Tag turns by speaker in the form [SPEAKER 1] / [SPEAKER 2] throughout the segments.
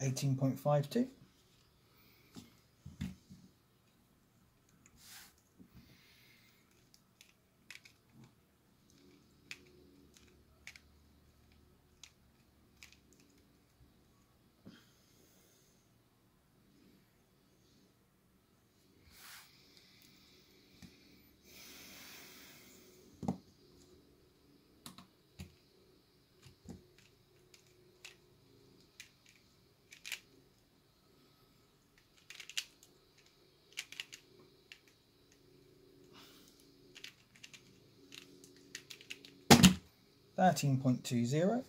[SPEAKER 1] 18.52. 13.20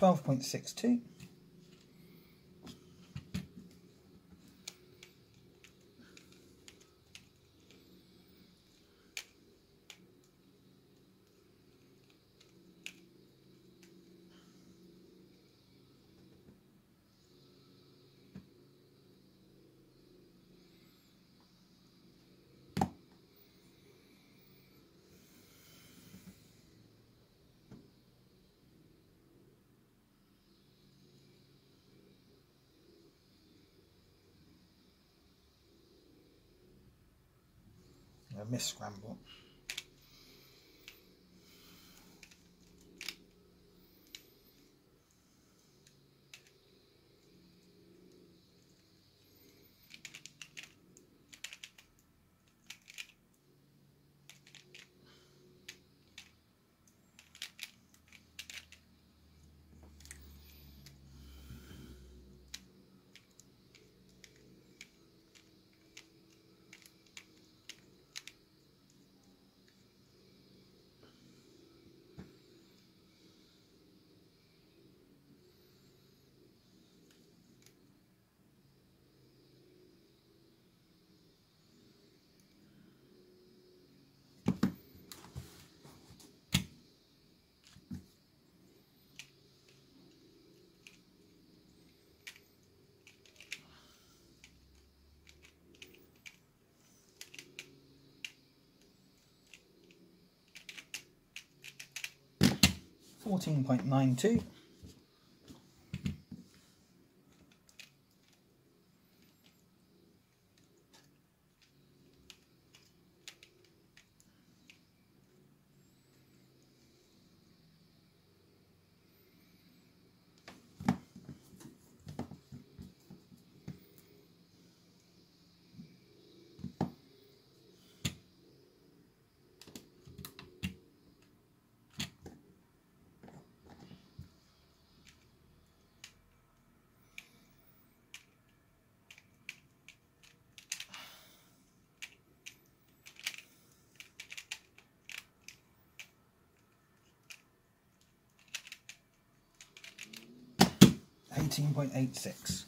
[SPEAKER 1] 12.62. a miss scramble. Fourteen point nine two. 18.86.